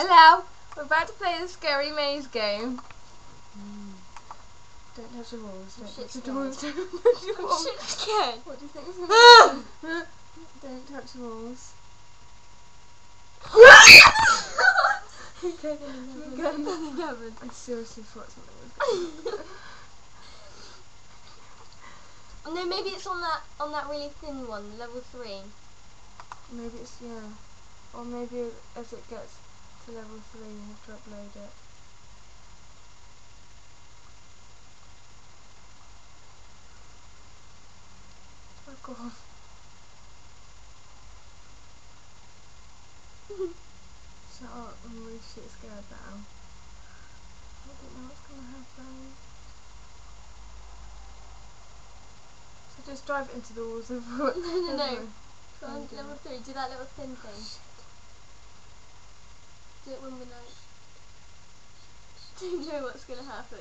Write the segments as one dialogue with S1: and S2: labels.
S1: Hello. We're about to play the scary maze game. Don't touch the walls. Don't touch the walls. Don't touch the
S2: I'm
S1: walls.
S2: scared.
S1: What do you think is going to ah! happen? Don't touch the walls. okay. Again. I seriously thought something was going to oh,
S2: no, maybe it's on that on that really thin one, level three.
S1: Maybe it's, yeah. Or maybe as it gets to level 3 you have to upload it. Fuck god. Shut oh, up, I'm really shit scared now. I don't know what's gonna happen. So just drive into the walls of
S2: no, no, no. Go on, level three. Do that little thin thing. Do it when we're like. Don't know what's gonna happen.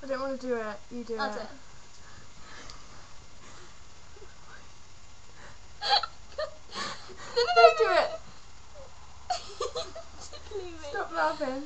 S1: I don't want to do it. You do
S2: I'll
S1: it.
S2: do it.
S1: Don't do it. Stop laughing.